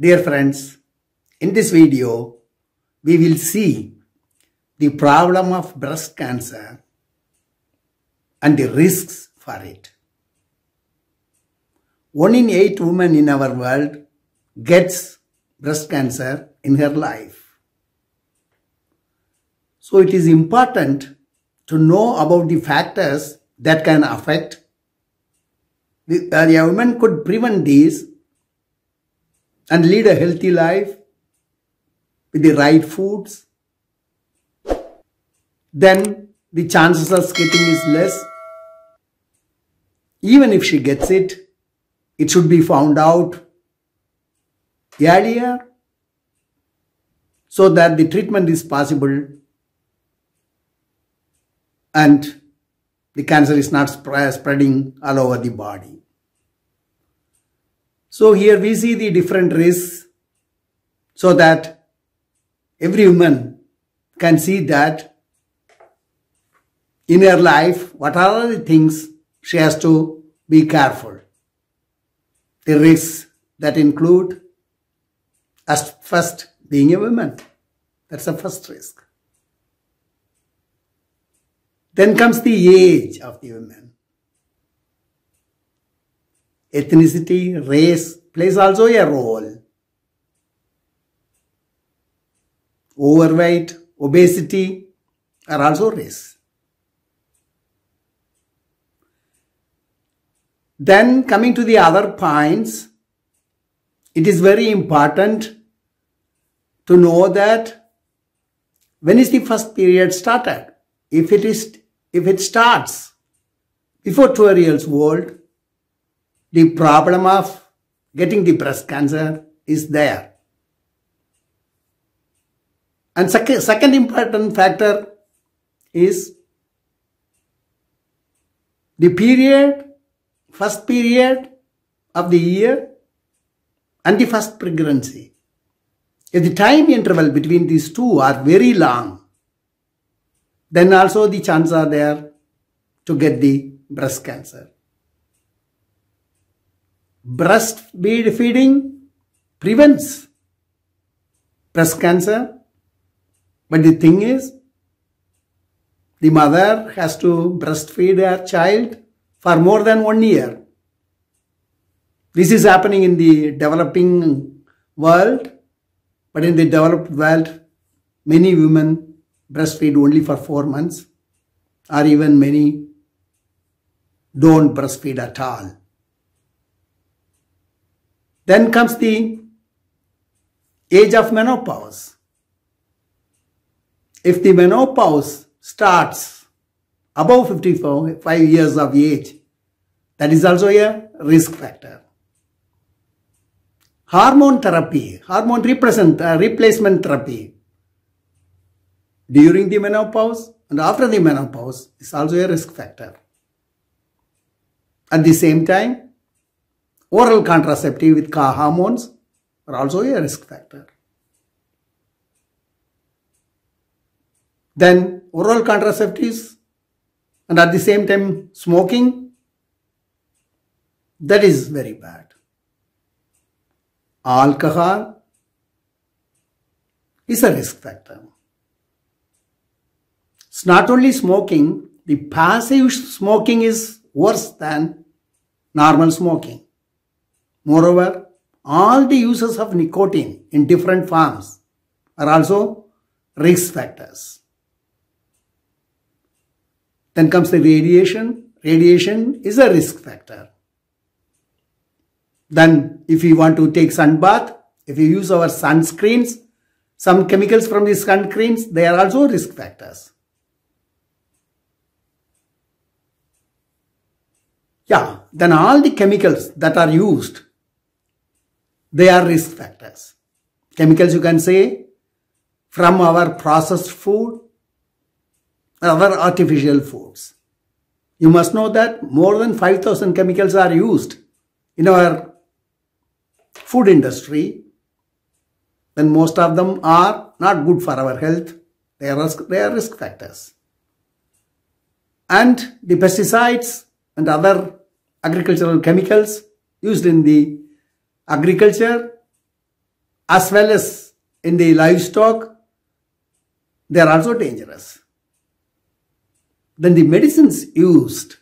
Dear friends, in this video, we will see the problem of breast cancer and the risks for it. One in eight women in our world gets breast cancer in her life. So it is important to know about the factors that can affect the, uh, the woman could prevent these and lead a healthy life with the right foods, then the chances of getting is less. Even if she gets it, it should be found out earlier so that the treatment is possible and the cancer is not spreading all over the body. So here we see the different risks so that every woman can see that in her life what are the things she has to be careful. The risks that include as first being a woman. That's the first risk. Then comes the age of the woman. Ethnicity, race plays also a role. Overweight, obesity are also race. Then coming to the other points, it is very important to know that when is the first period started? If it is, if it starts before 12 years old, the problem of getting the breast cancer is there. And second, second important factor is the period, first period of the year and the first pregnancy. If the time interval between these two are very long, then also the chances are there to get the breast cancer. Breastfeeding prevents breast cancer. But the thing is, the mother has to breastfeed her child for more than one year. This is happening in the developing world, but in the developed world, many women breastfeed only for four months, or even many don't breastfeed at all. Then comes the age of menopause. If the menopause starts above 55 years of age, that is also a risk factor. Hormone therapy, hormone uh, replacement therapy during the menopause and after the menopause is also a risk factor. At the same time, Oral contraceptive with hormones are also a risk factor. Then oral contraceptives and at the same time smoking, that is very bad. Alcohol is a risk factor. It's not only smoking, the passive smoking is worse than normal smoking. Moreover, all the uses of nicotine in different forms are also risk factors. Then comes the radiation. Radiation is a risk factor. Then if you want to take sun bath, if you use our sunscreens, some chemicals from the sunscreens, they are also risk factors. Yeah, then all the chemicals that are used they are risk factors. Chemicals you can say from our processed food, our artificial foods. You must know that more than 5000 chemicals are used in our food industry. Then most of them are not good for our health. They are risk, they are risk factors. And the pesticides and other agricultural chemicals used in the agriculture as well as in the livestock, they are also dangerous. Then the medicines used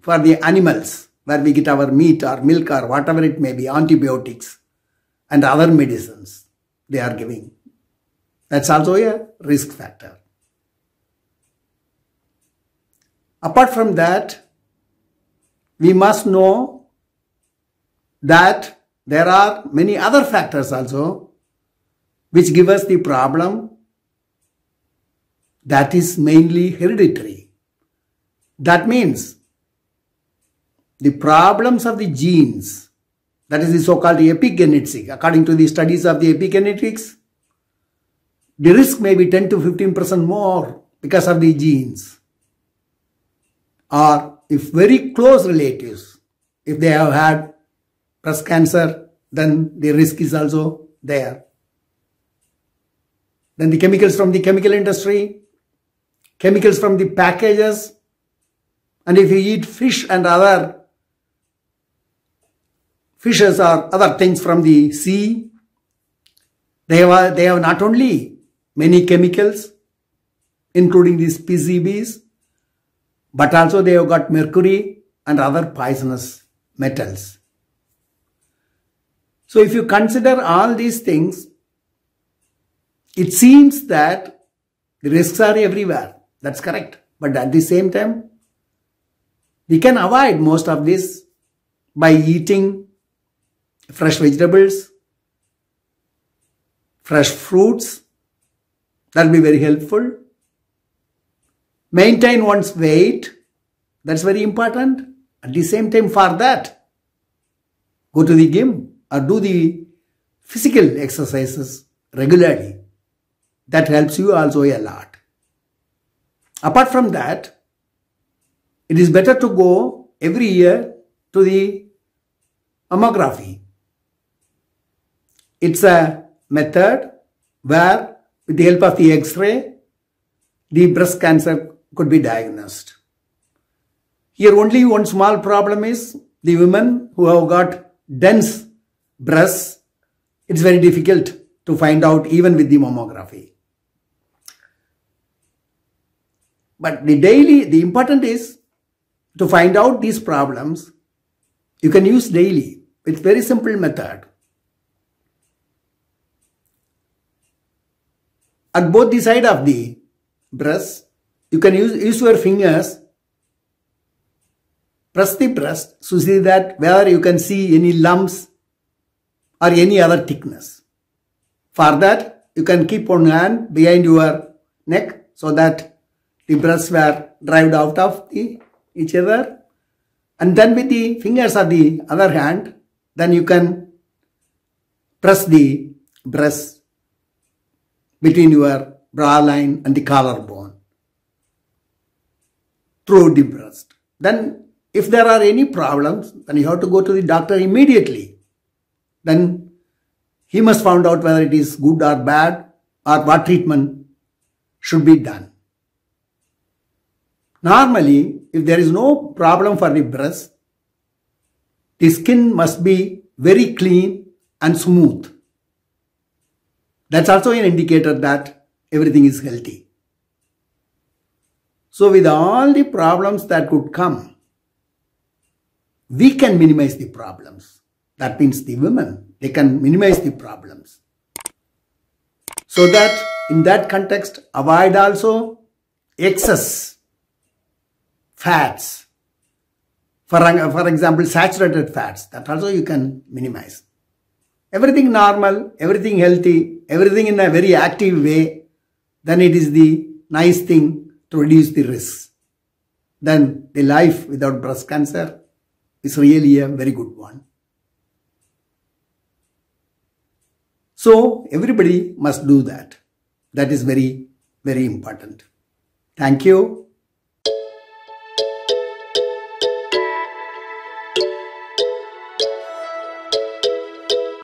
for the animals, where we get our meat or milk or whatever it may be, antibiotics and other medicines they are giving. That's also a risk factor. Apart from that, we must know that there are many other factors also which give us the problem that is mainly hereditary. That means the problems of the genes, that is the so-called epigenetics, according to the studies of the epigenetics, the risk may be 10 to 15% more because of the genes. Or if very close relatives, if they have had breast cancer, then the risk is also there. Then the chemicals from the chemical industry, chemicals from the packages, and if you eat fish and other fishes or other things from the sea, they have, they have not only many chemicals, including these PCBs, but also they have got mercury and other poisonous metals. So if you consider all these things, it seems that the risks are everywhere. That's correct. But at the same time, we can avoid most of this by eating fresh vegetables, fresh fruits. That will be very helpful. Maintain one's weight. That's very important. At the same time, for that, go to the gym or do the physical exercises regularly. That helps you also a lot. Apart from that, it is better to go every year to the mammography. It's a method where with the help of the x-ray, the breast cancer could be diagnosed. Here only one small problem is the women who have got dense breasts, it's very difficult to find out even with the mammography. But the daily, the important is to find out these problems, you can use daily. It's very simple method. At both the side of the breast, you can use, use your fingers, press the breast to see that whether you can see any lumps or any other thickness. For that, you can keep one hand behind your neck so that the breasts were driven out of the, each other. And then with the fingers of the other hand, then you can press the breast between your bra line and the collarbone through the breast. Then if there are any problems, then you have to go to the doctor immediately. Then he must find out whether it is good or bad or what treatment should be done. Normally, if there is no problem for the breast, the skin must be very clean and smooth. That's also an indicator that everything is healthy. So with all the problems that could come, we can minimize the problems. That means the women, they can minimize the problems. So that in that context, avoid also excess fats. For, for example, saturated fats, that also you can minimize. Everything normal, everything healthy, everything in a very active way, then it is the nice thing to reduce the risks. Then the life without breast cancer is really a very good one. So everybody must do that. That is very, very important. Thank you.